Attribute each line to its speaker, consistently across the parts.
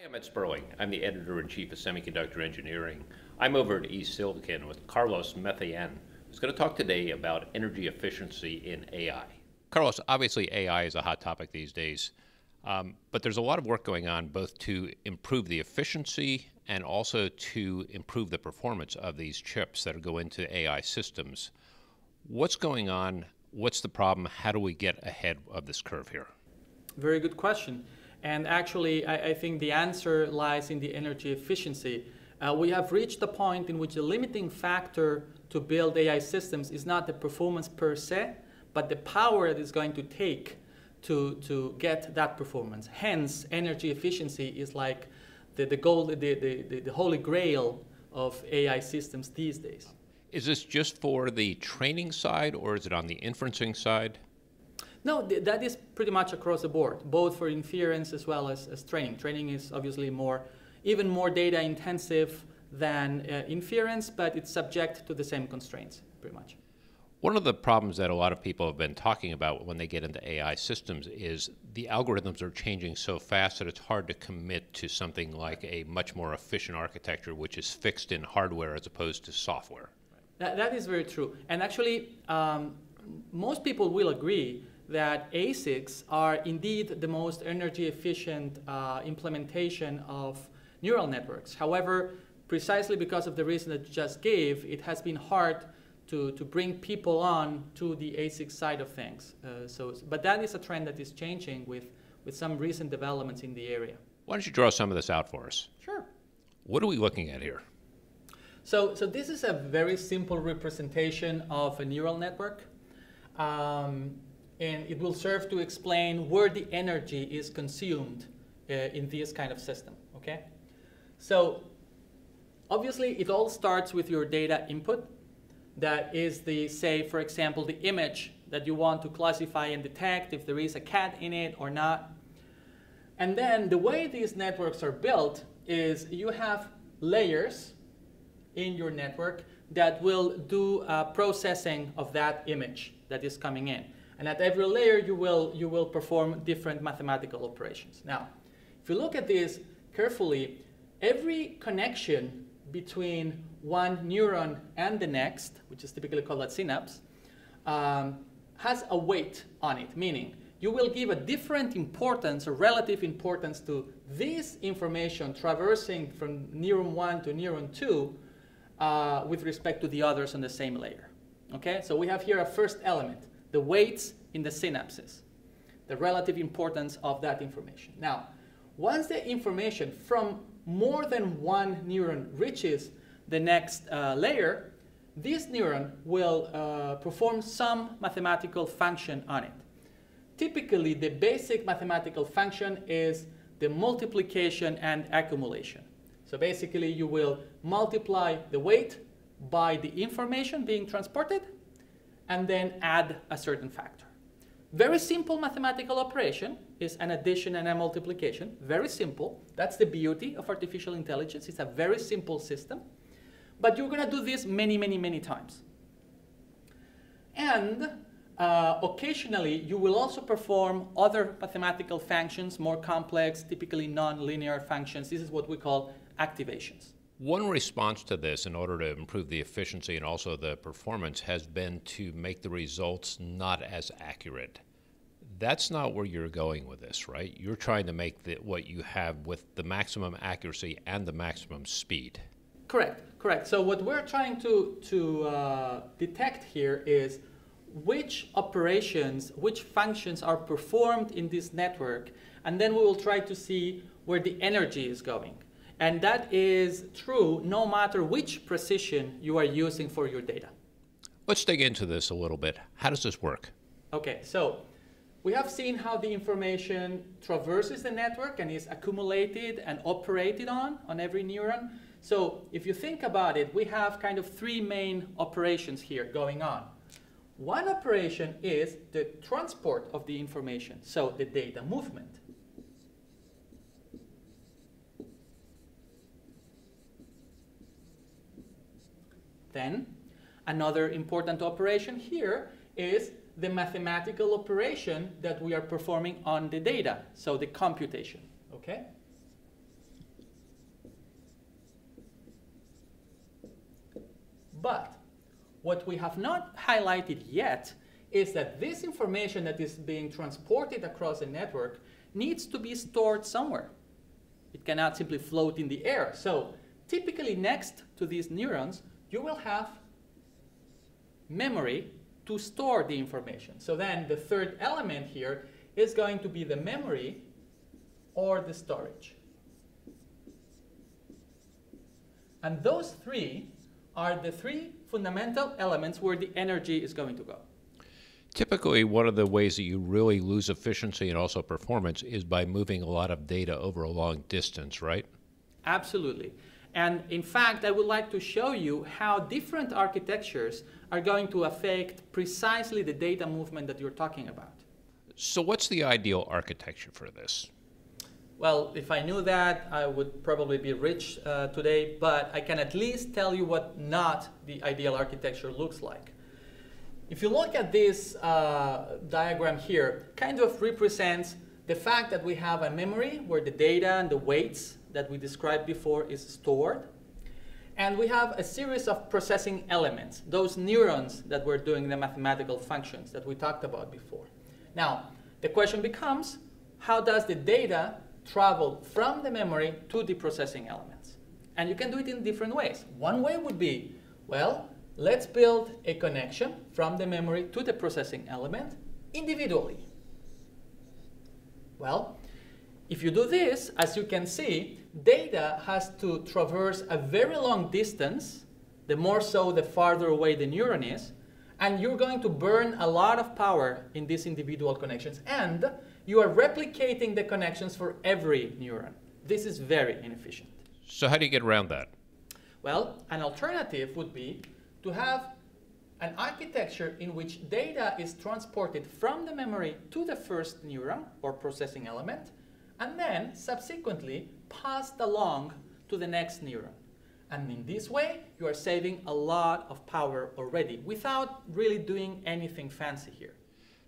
Speaker 1: Hi, I'm Ed Sperling. I'm the editor-in-chief of Semiconductor Engineering. I'm over at eSilicon with Carlos Macian, who's going to talk today about energy efficiency in AI. Carlos, obviously AI is a hot topic these days, um, but there's a lot of work going on both to improve the efficiency and also to improve the performance of these chips that go into AI systems. What's going on? What's the problem? How do we get ahead of this curve here?
Speaker 2: Very good question. And actually, I, I think the answer lies in the energy efficiency. Uh, we have reached a point in which the limiting factor to build AI systems is not the performance per se, but the power it is going to take to, to get that performance. Hence, energy efficiency is like the, the, the, the, the, the holy grail of AI systems these days.
Speaker 1: Is this just for the training side or is it on the inferencing side?
Speaker 2: No, th that is pretty much across the board, both for inference as well as, as training. Training is obviously more, even more data intensive than uh, inference, but it's subject to the same constraints, pretty much.
Speaker 1: One of the problems that a lot of people have been talking about when they get into AI systems is the algorithms are changing so fast that it's hard to commit to something like a much more efficient architecture, which is fixed in hardware as opposed to software.
Speaker 2: That, that is very true. And actually, um, most people will agree that ASICs are indeed the most energy efficient uh, implementation of neural networks. However, precisely because of the reason that you just gave, it has been hard to, to bring people on to the ASIC side of things. Uh, so, but that is a trend that is changing with, with some recent developments in the area.
Speaker 1: Why don't you draw some of this out for us?
Speaker 2: Sure.
Speaker 1: What are we looking at here?
Speaker 2: So, so this is a very simple representation of a neural network. Um, and it will serve to explain where the energy is consumed uh, in this kind of system, okay? So obviously it all starts with your data input. That is the, say, for example, the image that you want to classify and detect if there is a cat in it or not. And then the way these networks are built is you have layers in your network that will do uh, processing of that image that is coming in. And at every layer, you will, you will perform different mathematical operations. Now, if you look at this carefully, every connection between one neuron and the next, which is typically called a synapse, um, has a weight on it, meaning you will give a different importance or relative importance to this information traversing from neuron 1 to neuron 2 uh, with respect to the others on the same layer. Okay, so we have here a first element the weights in the synapses, the relative importance of that information. Now, once the information from more than one neuron reaches the next uh, layer, this neuron will uh, perform some mathematical function on it. Typically, the basic mathematical function is the multiplication and accumulation. So basically, you will multiply the weight by the information being transported and then add a certain factor. Very simple mathematical operation is an addition and a multiplication. Very simple. That's the beauty of artificial intelligence. It's a very simple system. But you're going to do this many, many, many times. And uh, occasionally, you will also perform other mathematical functions, more complex, typically nonlinear functions. This is what we call activations.
Speaker 1: One response to this, in order to improve the efficiency and also the performance, has been to make the results not as accurate. That's not where you're going with this, right? You're trying to make the, what you have with the maximum accuracy and the maximum speed.
Speaker 2: Correct, correct. So what we're trying to, to uh, detect here is which operations, which functions are performed in this network, and then we will try to see where the energy is going. And that is true no matter which precision you are using for your data.
Speaker 1: Let's dig into this a little bit. How does this work?
Speaker 2: Okay, so we have seen how the information traverses the network and is accumulated and operated on on every neuron. So if you think about it, we have kind of three main operations here going on. One operation is the transport of the information, so the data movement. Then, another important operation here is the mathematical operation that we are performing on the data, so the computation, okay? But what we have not highlighted yet is that this information that is being transported across the network needs to be stored somewhere. It cannot simply float in the air. So typically next to these neurons, you will have memory to store the information. So then the third element here is going to be the memory or the storage. And those three are the three fundamental elements where the energy is going to go.
Speaker 1: Typically, one of the ways that you really lose efficiency and also performance is by moving a lot of data over a long distance, right?
Speaker 2: Absolutely. And in fact, I would like to show you how different architectures are going to affect precisely the data movement that you're talking about.
Speaker 1: So, what's the ideal architecture for this?
Speaker 2: Well, if I knew that, I would probably be rich uh, today, but I can at least tell you what not the ideal architecture looks like. If you look at this uh, diagram here, kind of represents the fact that we have a memory where the data and the weights that we described before is stored. And we have a series of processing elements, those neurons that were doing the mathematical functions that we talked about before. Now, the question becomes, how does the data travel from the memory to the processing elements? And you can do it in different ways. One way would be, well, let's build a connection from the memory to the processing element individually. Well, if you do this, as you can see, data has to traverse a very long distance, the more so the farther away the neuron is, and you're going to burn a lot of power in these individual connections, and you are replicating the connections for every neuron. This is very inefficient.
Speaker 1: So how do you get around that?
Speaker 2: Well, an alternative would be to have an architecture in which data is transported from the memory to the first neuron or processing element, and then subsequently passed along to the next neuron. And in this way, you are saving a lot of power already without really doing anything fancy here.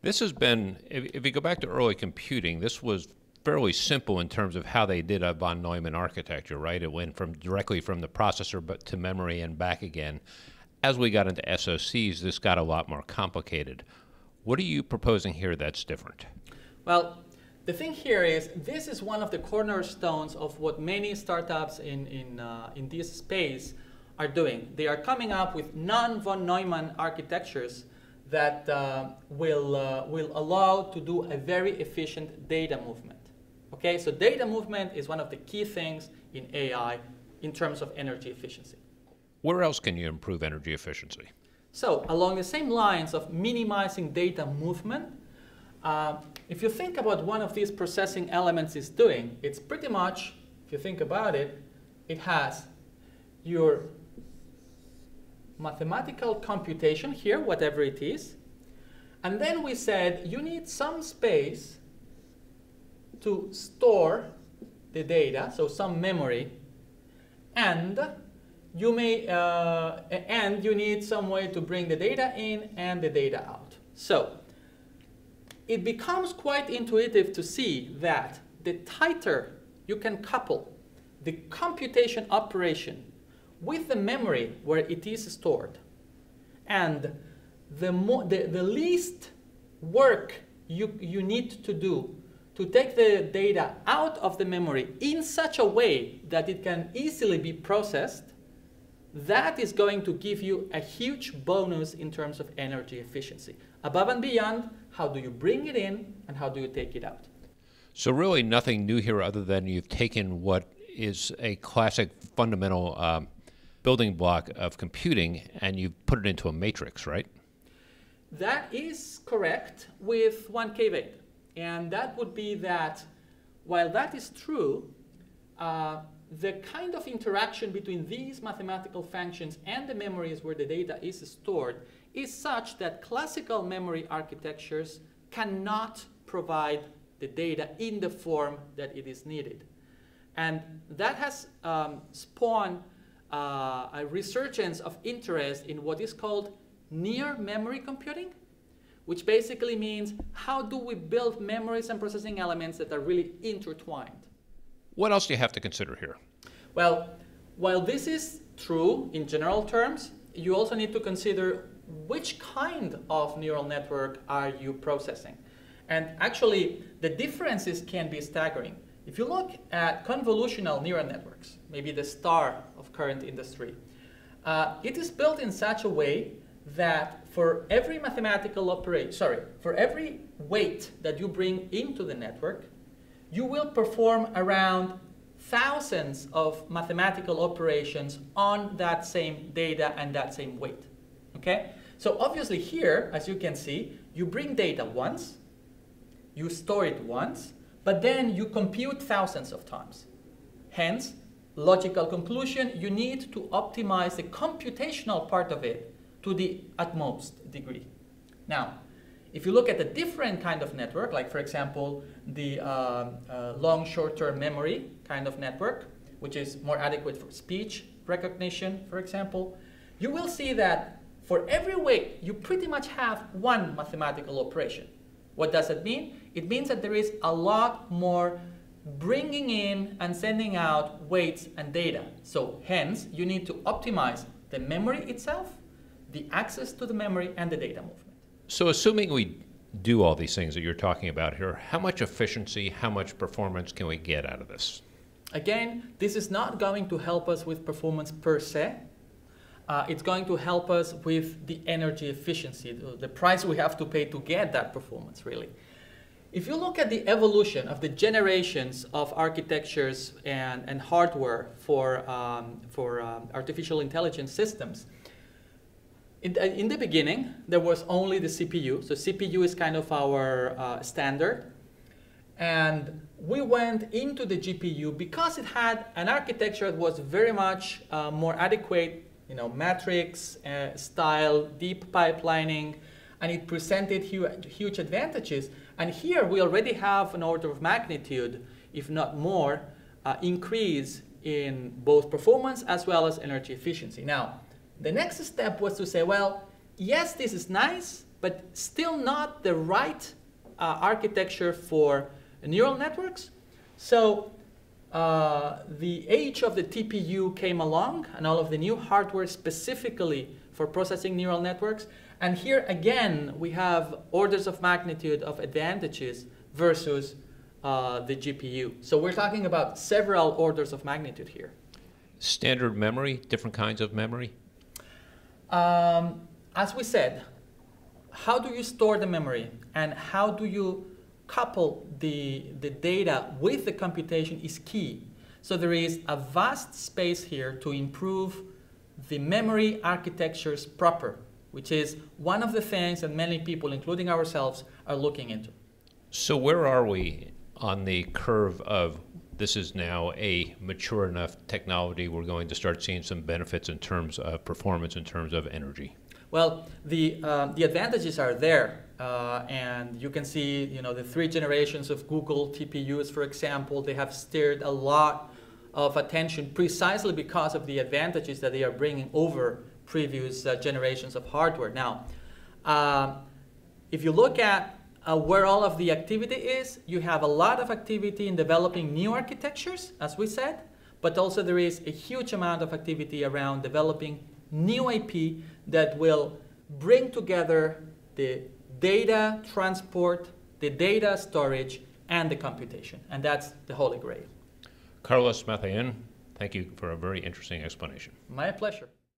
Speaker 1: This has been, if, if you go back to early computing, this was fairly simple in terms of how they did a von Neumann architecture, right? It went from directly from the processor but to memory and back again as we got into SOCs, this got a lot more complicated. What are you proposing here that's different?
Speaker 2: Well, the thing here is this is one of the cornerstones of what many startups in, in, uh, in this space are doing. They are coming up with non-von Neumann architectures that uh, will, uh, will allow to do a very efficient data movement. Okay, so data movement is one of the key things in AI in terms of energy efficiency.
Speaker 1: Where else can you improve energy efficiency?
Speaker 2: So along the same lines of minimizing data movement, uh, if you think about one of these processing elements is doing, it's pretty much, if you think about it, it has your mathematical computation here, whatever it is, and then we said you need some space to store the data, so some memory, and you may, uh, and you need some way to bring the data in and the data out. So it becomes quite intuitive to see that the tighter you can couple the computation operation with the memory where it is stored, and the, the, the least work you, you need to do to take the data out of the memory in such a way that it can easily be processed, that is going to give you a huge bonus in terms of energy efficiency. Above and beyond, how do you bring it in and how do you take it out?
Speaker 1: So, really, nothing new here other than you've taken what is a classic fundamental um, building block of computing and you've put it into a matrix, right?
Speaker 2: That is correct with one caveat. And that would be that while that is true, uh, the kind of interaction between these mathematical functions and the memories where the data is stored is such that classical memory architectures cannot provide the data in the form that it is needed. And that has um, spawned uh, a resurgence of interest in what is called near memory computing, which basically means how do we build memories and processing elements that are really intertwined.
Speaker 1: What else do you have to consider here?
Speaker 2: Well, while this is true in general terms, you also need to consider which kind of neural network are you processing. And actually, the differences can be staggering. If you look at convolutional neural networks, maybe the star of current industry, uh, it is built in such a way that for every mathematical operation, sorry, for every weight that you bring into the network, you will perform around thousands of mathematical operations on that same data and that same weight. Okay? So obviously here, as you can see, you bring data once, you store it once, but then you compute thousands of times. Hence, logical conclusion, you need to optimize the computational part of it to the utmost degree. Now, if you look at a different kind of network, like for example, the uh, uh, long short-term memory kind of network, which is more adequate for speech recognition, for example, you will see that for every weight, you pretty much have one mathematical operation. What does it mean? It means that there is a lot more bringing in and sending out weights and data. So hence, you need to optimize the memory itself, the access to the memory, and the data movement.
Speaker 1: So assuming we do all these things that you're talking about here, how much efficiency, how much performance can we get out of this?
Speaker 2: Again, this is not going to help us with performance per se. Uh, it's going to help us with the energy efficiency, the, price we have to pay to get that performance, really. If you look at the evolution of the generations of architectures and, and hardware for, um, for um, artificial intelligence systems, in, uh, in, the beginning, there was only the CPU. So CPU is kind of our uh, standard. And we went into the GPU because it had an architecture that was very much uh, more adequate, you know, matrix uh, style, deep pipelining, and it presented huge, huge advantages. And here we already have an order of magnitude, if not more, uh, increase in both performance as well as energy efficiency. Now, the next step was to say, well, yes, this is nice, but still not the right uh, architecture for neural networks. So uh, the age of the TPU came along and all of the new hardware specifically for processing neural networks. And here again, we have orders of magnitude of advantages versus uh, the GPU. So we're talking about several orders of magnitude here.
Speaker 1: Standard memory, different kinds of memory?
Speaker 2: Um, as we said, how do you store the memory and how do you couple the, the data with the computation is key. So there is a vast space here to improve the memory architectures proper, which is one of the things that many people, including ourselves, are looking into.
Speaker 1: So where are we on the curve of this is now a mature enough technology we're going to start seeing some benefits in terms of performance in terms of energy.
Speaker 2: Well the uh, the advantages are there uh, and you can see you know the three generations of google tpus for example they have steered a lot of attention precisely because of the advantages that they are bringing over previous uh, generations of hardware. Now uh, if you look at uh, where all of the activity is, you have a lot of activity in developing new architectures, as we said, but also there is a huge amount of activity around developing new IP that will bring together the data transport, the data storage, and the computation. And that's the holy grail.
Speaker 1: Carlos Macian, thank you for a very interesting explanation.
Speaker 2: My pleasure.